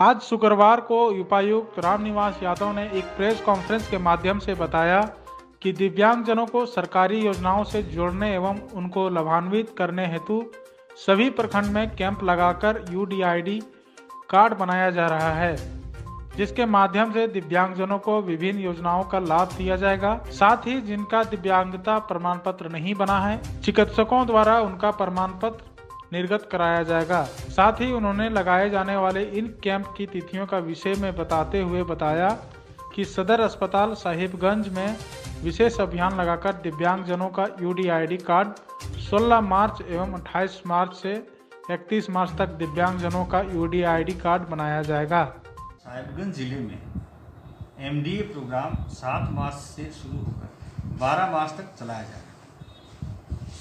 आज शुक्रवार को उपायुक्त रामनिवास यादव ने एक प्रेस कॉन्फ्रेंस के माध्यम से बताया कि दिव्यांगजनों को सरकारी योजनाओं से जोड़ने एवं उनको लाभान्वित करने हेतु सभी प्रखंड में कैंप लगाकर यूडीआईडी कार्ड बनाया जा रहा है, जिसके माध्यम से दिव्यांगजनों को विभिन्न योजनाओं का लाभ दिया जाएगा। साथ ही जिनका दिव्यांगता प्रमाण पत्र नहीं बना है, चिकित्सकों द्वारा उनका प्रमाण पत्र निर्गत कराया जाएगा। साथ ही उन्होंने लगाए जाने वाले इन कैंप की तिथियों का विषय में बताते हुए बताया कि सदर अस्पताल साहिबगंज में विशेष अभियान लगाकर दिव्यांगजनों का यूडीआईडी कार्ड 16 मार्च एवं 28 मार्च से 31 मार्च तक दिव्यांगजनों का यूडीआईडी कार्ड बनाया जाएगा। साहिबगंज ज़िले में एमडीए प्रोग्राम 7 मार्च से शुरू होकर 12 मार्च तक चलाया जाएगा।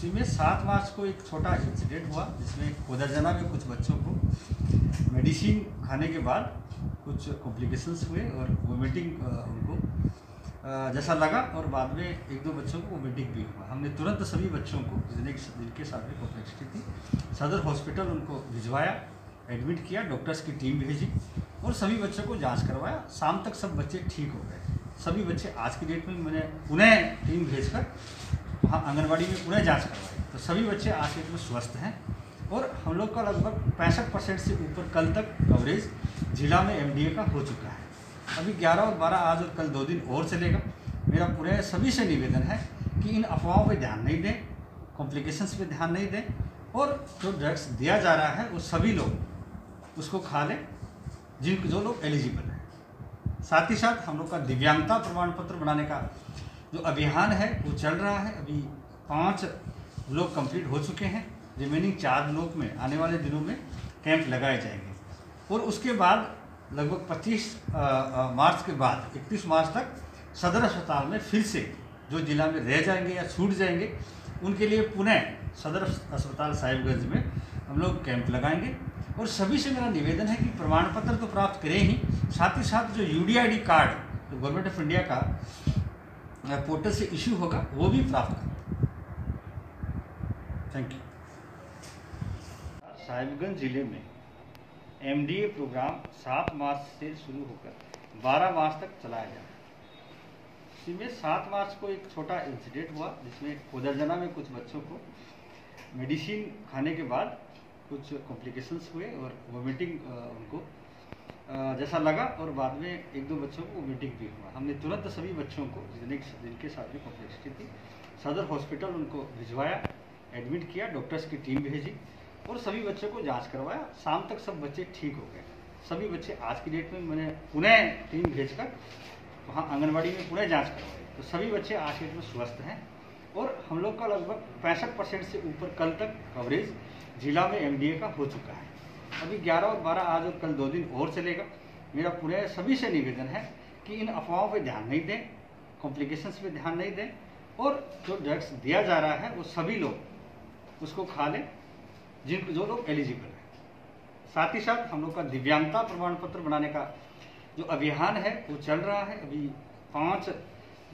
इसमें 7 मार्च को एक छोटा इंसिडेंट हुआ, जिसमें कोदरजना में कुछ बच्चों को मेडिसिन खाने के बाद कुछ कॉम्प्लिकेशंस हुए और वोमिटिंग उनको जैसा लगा और बाद में एक दो बच्चों को वोमिटिंग भी हुआ। हमने तुरंत सभी बच्चों को जिनके साथ में कॉम्प्लेक्सिटी थी, सदर हॉस्पिटल उनको भिजवाया एडमिट किया डॉक्टर्स की टीम भेजी और सभी बच्चों को जाँच करवाया। शाम तक सब बच्चे ठीक हो गए। सभी बच्चे आज की डेट में मैंने उन्हें टीम भेजकर वहाँ आंगनबाड़ी में पुनः जाँच करवाई तो सभी बच्चे आज के में स्वस्थ हैं और हम लोग का लगभग पैंसठ परसेंट से ऊपर कल तक कवरेज जिला में एम का हो चुका है। अभी 11 और 12 आज और कल दो दिन और चलेगा। मेरा पूरे सभी से निवेदन है कि इन अफवाहों पे ध्यान नहीं दें कॉम्प्लिकेशंस पे ध्यान नहीं दें और जो ड्रग्स दिया जा रहा है, वो सभी लोग उसको खा लें, जिन जो लोग एलिजिबल हैं। साथ ही साथ हम लोग का दिव्यांगता प्रमाण पत्र बनाने का जो अभियान है, वो चल रहा है। अभी पाँच लोग कंप्लीट हो चुके हैं। रिमेनिंग चार लोग में, आने वाले दिनों में कैंप लगाए जाएँगे। और उसके बाद, लगभग 25 मार्च के बाद 31 मार्च तक सदर अस्पताल में फिर से जो जिला में रह जाएँगे या छूट जाएँगे, उनके लिए पुनः सदर अस्पताल साहिबगंज में हम लोग कैंप लगाएँगे। और सभी से मेरा निवेदन है कि प्रमाण पत्र तो प्राप्त करें ही, साथ ही साथ जो यू कार्ड जो गवर्नमेंट ऑफ़ इंडिया का पोर्टल से इश्यू होगा, वो भी प्राप्त करें। थैंक यू साहिबगंज ज़िले में एमडीए प्रोग्राम 7 मार्च से शुरू होकर 12 मार्च तक चलाया जाए इसमें 7 मार्च को एक छोटा इंसिडेंट हुआ, जिसमें कोदरजना में कुछ बच्चों को मेडिसिन खाने के बाद कुछ कॉम्प्लिकेशंस हुए और वोमिटिंग उनको जैसा लगा और बाद में एक दो बच्चों को वोमिटिंग भी हुआ। हमने तुरंत सभी बच्चों को, जितने जिनके साथ भी कॉम्प्लेक्सिटी थी, सदर हॉस्पिटल उनको भिजवाया एडमिट किया डॉक्टर्स की टीम भेजी और सभी बच्चों को जाँच करवाया। शाम तक सब बच्चे ठीक हो गए। सभी बच्चे आज की डेट में मैंने पुनः टीम भेजकर वहाँ आंगनबाड़ी में पुनः जाँच करवाई। तो सभी बच्चे आज की डेट में स्वस्थ हैं और हम लोग का लगभग पैंसठ परसेंट से ऊपर कल तक कवरेज जिला में एम का हो चुका है। अभी 11 और 12 आज और कल दो दिन और चलेगा। मेरा पूरे सभी से निवेदन है कि इन अफवाहों पर ध्यान नहीं दें कॉम्प्लिकेशंस पे ध्यान नहीं दें और जो ड्रग्स दिया जा रहा है, वो सभी लोग उसको खा लें जिन जो लोग एलिजिबल हैं। साथ ही साथ हम लोग का दिव्यांगता प्रमाण पत्र बनाने का जो अभियान है, वो चल रहा है। अभी पाँच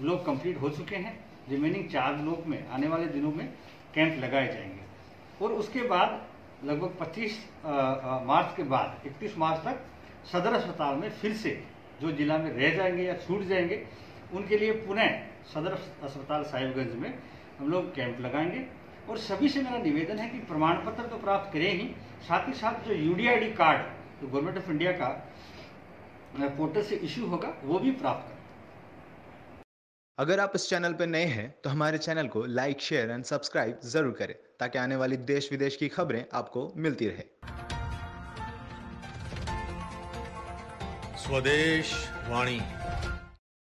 लोग कंप्लीट हो चुके हैं। रिमेनिंग चार लोग में, आने वाले दिनों में कैंप लगाए जाएँगे। और उसके बाद लगभग 25 मार्च के बाद 31 मार्च तक सदर अस्पताल में फिर से जो जिला में रह जाएँगे या छूट जाएँगे, उनके लिए पुनः सदर अस्पताल साहिबगंज में हम लोग कैंप लगाएँगे। और सभी से मेरा निवेदन है कि प्रमाण पत्र तो प्राप्त करें ही, साथ ही साथ जो यूडीआईडी कार्ड, जो गवर्नमेंट ऑफ़ इंडिया का पोर्टल से इश्यू होगा, वो भी प्राप्त करें। अगर आप इस चैनल पर नए हैं तो हमारे चैनल को लाइक शेयर एंड सब्सक्राइब ज़रूर करें। ताकि आने वाली देश विदेश की खबरें आपको मिलती रहे। स्वदेश वाणी।